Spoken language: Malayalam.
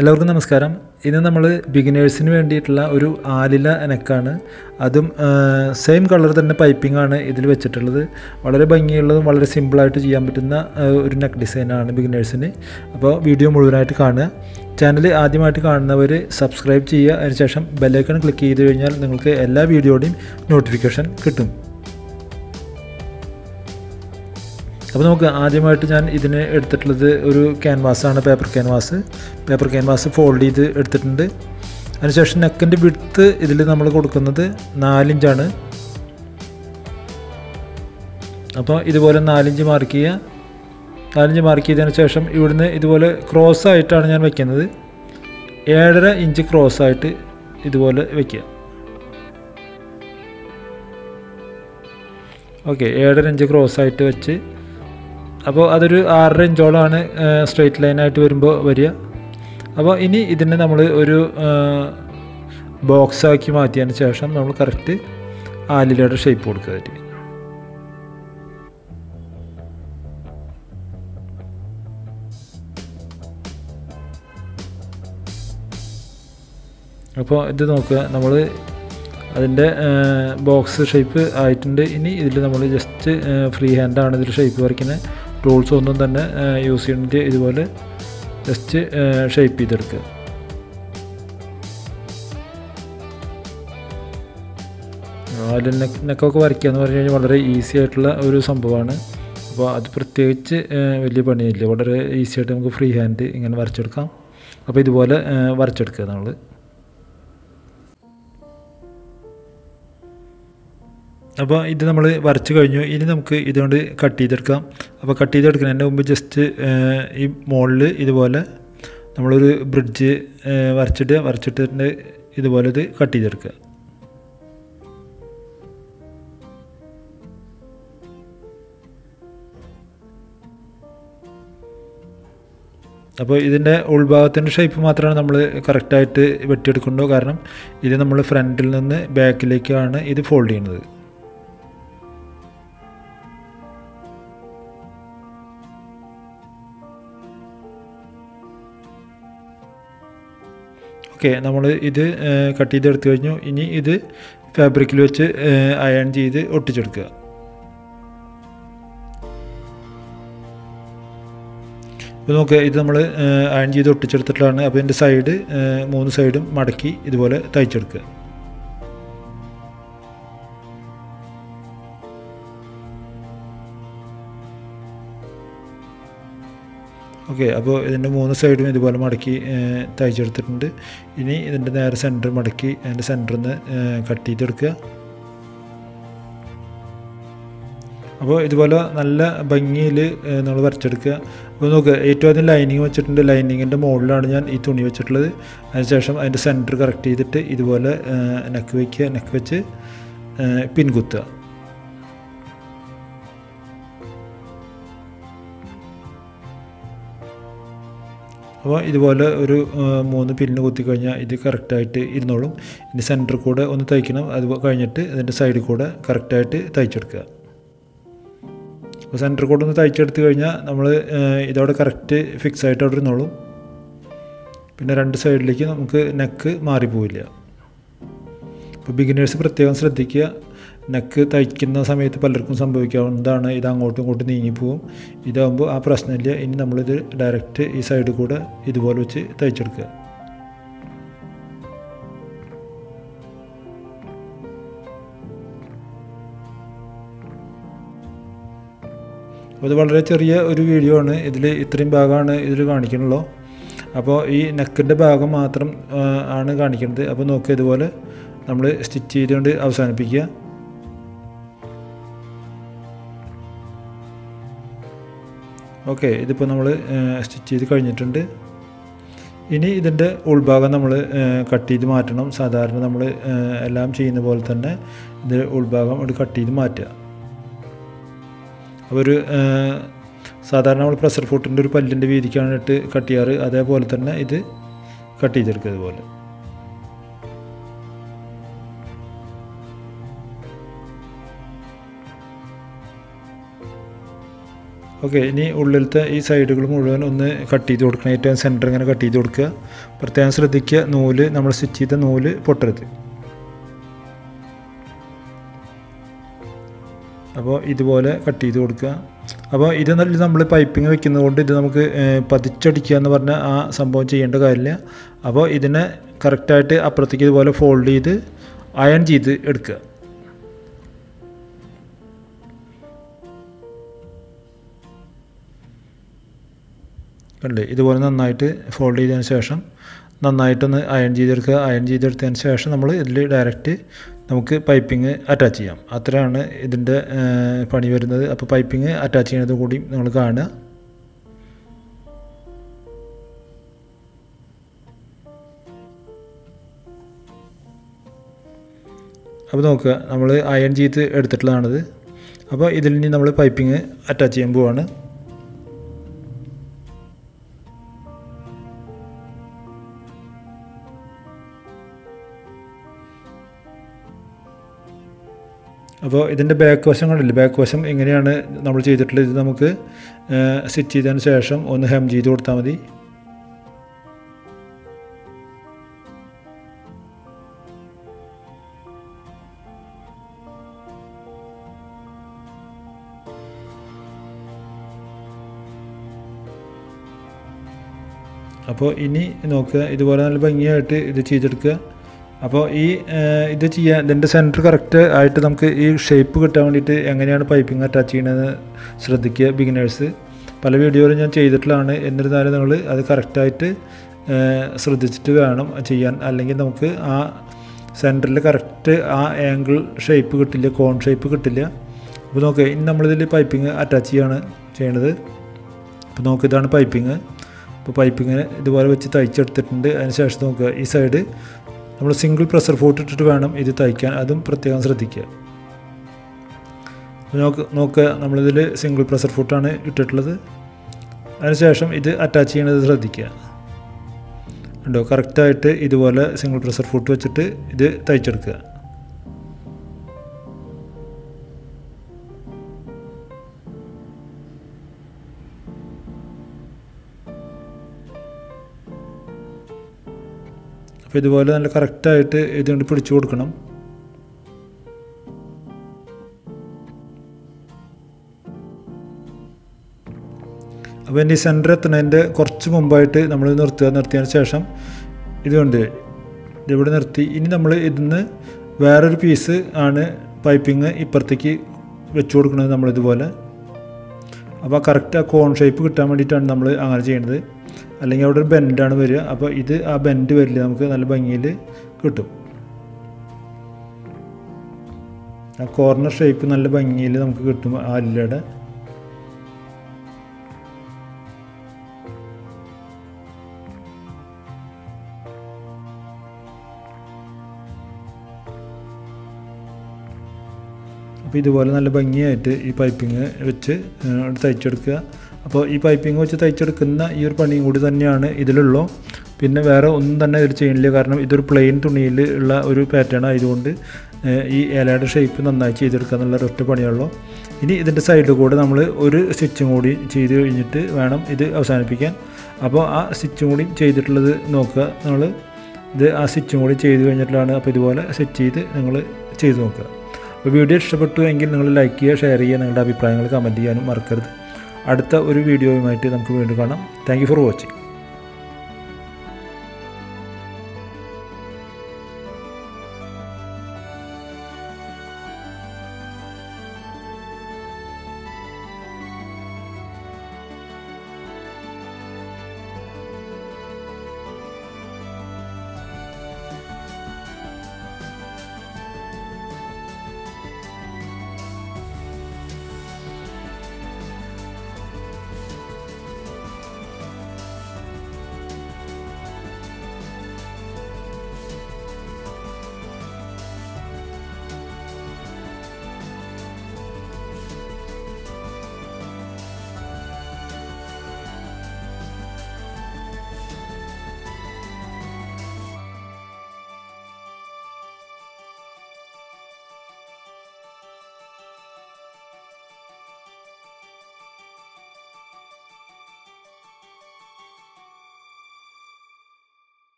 എല്ലാവർക്കും നമസ്കാരം. ഇന്ന് നമ്മൾ ബിഗിനേഴ്സിന് വേണ്ടിയിട്ടുള്ള ഒരു ആലില എനക്കാണ് അതും സെയിം കളർ തന്നെ പൈപ്പിംഗ് ആണ് ഇതിൽ വെച്ചിട്ടുള്ളത്. വളരെ ഭംഗിയുള്ളതും വളരെ സിമ്പിളായിട്ട് ചെയ്യാൻ പറ്റുന്ന ഒരു നെക്ക് ഡിസൈനാണ് ബിഗിനേഴ്സിന് അപ്പോൾ വീഡിയോ മുഴുവനായിട്ട് കാണുക. ചാനൽ ആദ്യമായിട്ട് കാണുന്നവർ സബ്സ്ക്രൈബ് ചെയ്യുക. അതിനുശേഷം ബെല്ലൈക്കൺ ക്ലിക്ക് ചെയ്ത് കഴിഞ്ഞാൽ നിങ്ങൾക്ക് എല്ലാ വീഡിയോയുടെയും നോട്ടിഫിക്കേഷൻ കിട്ടും. അപ്പോൾ നമുക്ക് ആദ്യമായിട്ട് ഞാൻ ഇതിന് എടുത്തിട്ടുള്ളത് ഒരു ക്യാൻവാസാണ് paper canvas paper canvas fold ചെയ്ത് എടുത്തിട്ടുണ്ട്. അതിനുശേഷം നെക്കിന്റെ വിടുത്ത് ഇതിൽ നമ്മൾ കൊടുക്കുന്നത് നാലിഞ്ചാണ്. അപ്പോൾ ഇതുപോലെ നാലിഞ്ച് മാർക്ക് ചെയ്യുക. നാലിഞ്ച് മാർക്ക് ചെയ്തതിന് ശേഷം ഇവിടുന്ന് ഇതുപോലെ ക്രോസ് ആയിട്ടാണ് ഞാൻ വയ്ക്കുന്നത് ഏഴര ഇഞ്ച് ക്രോസ് ആയിട്ട് ഇതുപോലെ വയ്ക്കുക ഓക്കെ ഏഴര ഇഞ്ച് ക്രോസ് ആയിട്ട് വെച്ച് അപ്പോൾ അതൊരു ആറര ഇഞ്ചോളമാണ് സ്ട്രെയിറ്റ് ലൈനായിട്ട് വരുമ്പോൾ വരിക. അപ്പോൾ ഇനി ഇതിനെ നമ്മൾ ഒരു ബോക്സാക്കി മാറ്റിയതിന് ശേഷം നമ്മൾ കറക്റ്റ് ആലിലയുടെ ഷേപ്പ് കൊടുക്കുക അപ്പോൾ ഇത് നോക്കുക നമ്മൾ അതിന്റെ ബോക്സ് ഷേപ്പ് ആയിട്ടുണ്ട്. ഇനി ഇതിൽ നമ്മൾ ജസ്റ്റ് ഫ്രീ ഹാൻഡാണ് ഇതിൽ ഷേപ്പ് വരയ്ക്കുന്നത്. ടൂൾസ് ഒന്നും തന്നെ യൂസ് ചെയ്യുന്നത് ഇതുപോലെ ജസ്റ്റ് ഷേപ്പ് ചെയ്തെടുക്കുക. അതിൽ നെക്ക് നെക്കൊക്കെ വരയ്ക്കുക എന്ന് പറഞ്ഞു കഴിഞ്ഞാൽ വളരെ ഈസി ആയിട്ടുള്ള ഒരു സംഭവമാണ്. അപ്പോൾ അത് പ്രത്യേകിച്ച് വലിയ പണിയില്ല. വളരെ ഈസി ആയിട്ട് നമുക്ക് ഫ്രീ ഹാൻഡ് ഇങ്ങനെ വരച്ചെടുക്കാം. അപ്പോൾ ഇതുപോലെ വരച്ചെടുക്കുക നമ്മൾ അപ്പോൾ ഇത് നമ്മൾ വരച്ച് കഴിഞ്ഞു. ഇനി നമുക്ക് ഇതുകൊണ്ട് കട്ട് ചെയ്തെടുക്കാം. അപ്പോൾ കട്ട് ചെയ്തെടുക്കുന്നതിന്റെ മുമ്പ് ജസ്റ്റ് ഈ മുകളിൽ ഇതുപോലെ നമ്മളൊരു ബ്രിഡ്ജ് വരച്ചിട്ട് വരച്ചിട്ട് ഇതുപോലെ ഇത് കട്ട് ചെയ്തെടുക്കുക. അപ്പോൾ ഇതിന്റെ ഉൾഭാഗത്തിന്റെ ഷേപ്പ് മാത്രമാണ് നമ്മൾ കറക്റ്റായിട്ട് വെട്ടിയെടുക്കേണ്ടത്. കാരണം ഇത് നമ്മൾ ഫ്രണ്ടിൽ നിന്ന് ബാക്കിലേക്കാണ് ഇത് ഫോൾഡ് ചെയ്യുന്നത്. ഓക്കെ നമ്മൾ ഇത് കട്ട് ചെയ്തെടുത്ത് കഴിഞ്ഞു. ഇനി ഇത് ഫാബ്രിക്കിൽ വെച്ച് അയൺ ചെയ്ത് ഒട്ടിച്ചെടുക്കുക. ഇപ്പോൾ നോക്കുക ഇത് നമ്മൾ അയൺ ചെയ്ത് ഒട്ടിച്ചെടുത്തിട്ടാണ് അപ്പോൾ ഇതിന്റെ സൈഡ് മൂന്ന് സൈഡും മടക്കി ഇതുപോലെ തയ്ച്ചെടുക്കുക. ഓക്കെ അപ്പോൾ ഇതിന്റെ മൂന്ന് സൈഡും ഇതുപോലെ മടക്കി തയ്ച്ചെടുത്തിട്ടുണ്ട്. ഇനി ഇതിന്റെ നേരെ സെന്റർ മടക്കി അതിന്റെ സെന്ററിൽ നിന്ന് കട്ട് ചെയ്തെടുക്കുക. അപ്പോൾ ഇതുപോലെ നല്ല ഭംഗിയിൽ നമ്മൾ വരച്ചെടുക്കുക. അപ്പോൾ നോക്കുക ഏറ്റവും ആദ്യം ലൈനിങ് വെച്ചിട്ടുണ്ട്. ലൈനിങ്ങിന്റെ മുകളിലാണ് ഞാൻ ഈ തുണി വെച്ചിട്ടുള്ളത്. അതിനുശേഷം അതിന്റെ സെന്റർ കറക്റ്റ് ചെയ്തിട്ട് ഇതുപോലെ നെക്ക് വയ്ക്കുക നെക്ക് വെച്ച് പിൻകുത്തുക. അപ്പോൾ ഇതുപോലെ ഒരു മൂന്ന് പില്ലിന് കുത്തി കഴിഞ്ഞാൽ ഇത് കറക്റ്റായിട്ട് ഇരുന്നോളും. ഇനി സെന്റർ കൂടെ ഒന്ന് തയ്ക്കണം. അത് കഴിഞ്ഞിട്ട് ഇതിന്റെ സൈഡിൽ കൂടെ കറക്റ്റായിട്ട് തയ്ച്ചെടുക്കുക. അപ്പോൾ സെന്റർ കൂടെ ഒന്ന് തയ്ച്ചെടുത്ത് കഴിഞ്ഞാൽ നമ്മൾ ഇതോടെ കറക്റ്റ് ഫിക്സ് ആയിട്ട് അവിടെ ഇരുന്നോളും. പിന്നെ രണ്ട് സൈഡിലേക്ക് നമുക്ക് നെക്ക് മാറിപ്പോവില്ല. അപ്പോൾ ബിഗിനേഴ്സ് പ്രത്യേകം ശ്രദ്ധിക്കുക. നെക്ക് തയ്ക്കുന്ന സമയത്ത് പലർക്കും സംഭവിക്കാവുന്നതാണ്. ഇത് അങ്ങോട്ടും ഇങ്ങോട്ടും നീങ്ങിപ്പോവും ഇതാകുമ്പോൾ ആ പ്രശ്നമില്ല. ഇനി നമ്മളിത് ഡയറക്റ്റ് ഈ സൈഡിൽ കൂടെ ഇതുപോലെ വെച്ച് തയ്ച്ചെടുക്കുക. ഇത് വളരെ ചെറിയ ഒരു വീഡിയോ ആണ്. ഇതിൽ ഇത്രയും ഭാഗമാണ് ഇതിൽ കാണിക്കണുള്ളൂ. അപ്പോൾ ഈ നെക്കിന്റെ ഭാഗം മാത്രം ആണ് കാണിക്കുന്നത് അപ്പോൾ നോക്കുക ഇതുപോലെ നമ്മൾ സ്റ്റിച്ച് ചെയ്തുകൊണ്ട് അവസാനിപ്പിക്കുക. ഓക്കെ ഇതിപ്പോൾ നമ്മൾ സ്റ്റിച്ച് ചെയ്ത് കഴിഞ്ഞിട്ടുണ്ട്. ഇനി ഇതിന്റെ ഉൾഭാഗം നമ്മൾ കട്ട് ചെയ്ത് മാറ്റണം. സാധാരണ നമ്മൾ എല്ലാം ചെയ്യുന്ന പോലെ തന്നെ ഇത് ഉൾഭാഗം ഒരു കട്ട് ചെയ്ത് മാറ്റുക. അപ്പോൾ ഒരു സാധാരണ നമ്മൾ പ്രഷർ ഫുട്ടിന്റെ ഒരു പല്ലിന്റെ വീതിക്കാണ് ഇട്ട് കട്ട് ചെയ്യാറ് അതേപോലെ തന്നെ ഇത് കട്ട് ചെയ്തെടുക്കുക ഇതുപോലെ. ഓക്കെ ഇനി ഉള്ളിലത്തെ ഈ സൈഡുകൾ മുഴുവൻ ഒന്ന് കട്ട് ചെയ്ത് കൊടുക്കണം. ഏറ്റവും സെന്റർ ഇങ്ങനെ കട്ട് ചെയ്ത് കൊടുക്കുക. പ്രത്യേകം ശ്രദ്ധിക്കുക നൂൽ നമ്മൾ സ്റ്റിച്ച് ചെയ്ത നൂൽ പൊട്ടരുത്. അപ്പോൾ ഇതുപോലെ കട്ട് ചെയ്ത് കൊടുക്കുക. അപ്പോൾ ഇത് നമ്മൾ പൈപ്പിംഗ് വെക്കുന്നത് കൊണ്ട് ഇത് നമുക്ക് പതിച്ചടിക്കുക എന്ന് പറഞ്ഞാൽ ആ സംഭവം ചെയ്യേണ്ട കാര്യമില്ല. അപ്പോൾ ഇതിനെ കറക്റ്റായിട്ട് അപ്പുറത്തേക്ക് ഇതുപോലെ ഫോൾഡ് ചെയ്ത് അയൺ ചെയ്ത് എടുക്കുക. കണ്ടില്ലേ ഇതുപോലെ നന്നായിട്ട് ഫോൾഡ് ചെയ്തതിന് ശേഷം നന്നായിട്ടൊന്ന് അയൺ ചെയ്തെടുക്കുക. അയൺ ചെയ്തെടുത്തതിന് ശേഷം നമ്മൾ ഇതിൽ ഡയറക്റ്റ് നമുക്ക് പൈപ്പിംഗ് അറ്റാച്ച് ചെയ്യാം. അത്രയാണ് ഇതിന്റെ പണി വരുന്നത്. അപ്പോൾ പൈപ്പിംഗ് അറ്റാച്ച് ചെയ്യുന്നത് കൂടി നിങ്ങൾ കാണുക. അപ്പോൾ നോക്കുക നമ്മൾ അയൺ ചെയ്ത് എടുത്തിട്ടുള്ളതാണത്. അപ്പോൾ ഇതിൽ നിന്ന് നമ്മൾ പൈപ്പിംഗ് അറ്റാച്ച് ചെയ്യാൻ പോവാണ്. അപ്പോൾ ഇതിന്റെ ബാക്ക് വശം കണ്ടില്ല? ബാക്ക് വശം എങ്ങനെയാണ് നമ്മൾ ചെയ്തിട്ടുള്ളത്? ഇത് നമുക്ക് സ്റ്റിച്ച് ചെയ്തതിന് ശേഷം ഒന്ന് ഹെം ചെയ്ത് കൊടുത്താൽ മതി. അപ്പോൾ ഇനി നോക്കുക ഇതുപോലെ നല്ല ഭംഗിയായിട്ട് ഇത് ചെയ്തെടുക്കുക. അപ്പോൾ ഈ ഇത് ചെയ്യാൻ ഇതിന്റെ സെന്റർ കറക്റ്റ് ആയിട്ട് നമുക്ക് ഈ ഷേപ്പ് കിട്ടാൻ വേണ്ടിയിട്ട് എങ്ങനെയാണ് പൈപ്പിംഗ് അറ്റാച്ച് ചെയ്യണമെന്ന് ശ്രദ്ധിക്കുക ബിഗിനേഴ്സ് പല വീഡിയോയിലും ഞാൻ ചെയ്തിട്ടുള്ളതാണ്. എന്നിരുന്നാലും നിങ്ങൾ അത് കറക്റ്റായിട്ട് ശ്രദ്ധിച്ചിട്ട് വേണം ചെയ്യാൻ. അല്ലെങ്കിൽ നമുക്ക് ആ സെന്ററിൽ കറക്റ്റ് ആ ആംഗിൾ ഷേപ്പ് കിട്ടില്ല കോൺ ഷേപ്പ് കിട്ടില്ല. അപ്പോൾ നോക്കുക ഇനി നമ്മളിതിൽ പൈപ്പിംഗ് അറ്റാച്ച് ചെയ്യാണ് ചെയ്യണത്. അപ്പോൾ നോക്കുക ഇതാണ് പൈപ്പിംഗ് അപ്പോൾ പൈപ്പിങ്ങിന് ഇതുപോലെ വെച്ച് തയ്ച്ചെടുത്തിട്ടുണ്ട്. അതിന് ശേഷം നോക്കുക ഈ സൈഡ് നമ്മൾ സിംഗിൾ പ്രഷർ ഫോട്ട് ഇട്ടിട്ട് വേണം ഇത് തയ്ക്കാൻ. അതും പ്രത്യേകം ശ്രദ്ധിക്കുക. നോക്ക് നോക്കുക നമ്മളിതിൽ സിംഗിൾ പ്രഷർ ഫുട്ടാണ് ഇട്ടിട്ടുള്ളത്. അതിനുശേഷം ഇത് അറ്റാച്ച് ചെയ്യണത് ശ്രദ്ധിക്കുക. ഉണ്ടോ കറക്റ്റായിട്ട് ഇതുപോലെ സിംഗിൾ പ്രഷർ ഫുട്ട് വെച്ചിട്ട് ഇത് തയ്ച്ചെടുക്കുക. അപ്പോൾ ഇതുപോലെ നല്ല കറക്റ്റായിട്ട് ഇതുകൊണ്ട് പിടിച്ചു കൊടുക്കണം. അപ്പോൾ എന്റെ ഈ സെന്റർ എത്തുന്നതിന്റെ കുറച്ച് മുമ്പായിട്ട് നമ്മൾ നിർത്തുക. നിർത്തിയതിന് ശേഷം ഇതുകൊണ്ട് ഇവിടെ നിർത്തി. ഇനി നമ്മൾ ഇതിന്ന് വേറൊരു പീസ് ആണ് പൈപ്പിങ് ഇപ്പുറത്തേക്ക് വെച്ച് കൊടുക്കുന്നത് നമ്മളിതുപോലെ. അപ്പോൾ കറക്റ്റ് ആ കോൺ ഷേപ്പ് കിട്ടാൻ വേണ്ടിയിട്ടാണ് നമ്മൾ അങ്ങനെ ചെയ്യുന്നത് അല്ലെങ്കിൽ അവിടെ ഒരു ബെൻഡാണ് വരിക. അപ്പോൾ ഇത് ആ ബെൻഡ് വരില്ല നമുക്ക് നല്ല ഭംഗിയിൽ കിട്ടും. ആ കോർണർ ഷേപ്പ് നല്ല ഭംഗിയിൽ നമുക്ക് കിട്ടും ആ അല്ലയുടെ അപ്പോൾ ഇതുപോലെ നല്ല ഭംഗിയായിട്ട് ഈ പൈപ്പിങ് വെച്ച് തയ്ച്ചെടുക്കുക. അപ്പോൾ ഈ പൈപ്പിംഗ് വെച്ച് തയ്ച്ചെടുക്കുന്ന ഈ ഒരു പണിയും കൂടി തന്നെയാണ് ഇതിലുള്ളൂ. പിന്നെ വേറെ ഒന്നും തന്നെ ഇതിൽ ചെയ്യണില്ല. കാരണം ഇതൊരു പ്ലെയിൻ തുണിയിൽ ഉള്ള ഒരു പാറ്റേൺ ആയതുകൊണ്ട് ഈ ഇലയുടെ ഷേപ്പ് നന്നായി ചെയ്തെടുക്കുക എന്നുള്ള ഒറ്റ പണിയുള്ളൂ. ഇനി ഇതിന്റെ സൈഡിൽ കൂടെ നമ്മൾ ഒരു സ്റ്റിച്ചും കൂടി ചെയ്ത് കഴിഞ്ഞിട്ട് വേണം ഇത് അവസാനിപ്പിക്കാൻ. അപ്പോൾ ആ സ്റ്റിച്ചും കൂടി ചെയ്തിട്ടുള്ളത് നോക്കുക നമ്മൾ ഇത് ആ സ്റ്റിച്ചും കൂടി ചെയ്ത് കഴിഞ്ഞിട്ടാണ് അപ്പോൾ ഇതുപോലെ സെറ്റ് ചെയ്ത് നിങ്ങൾ ചെയ്ത് നോക്കുക. അപ്പോൾ വീഡിയോ ഇഷ്ടപ്പെട്ടു എങ്കിൽ നിങ്ങൾ ലൈക്ക് ചെയ്യുക ഷെയർ ചെയ്യുക നിങ്ങളുടെ അഭിപ്രായങ്ങൾ കമന്റ് ചെയ്യാനും മറക്കരുത്. അടുത്ത ഒരു വീഡിയോയുമായിട്ട് നമുക്ക് വീണ്ടും കാണാം. Thank for watching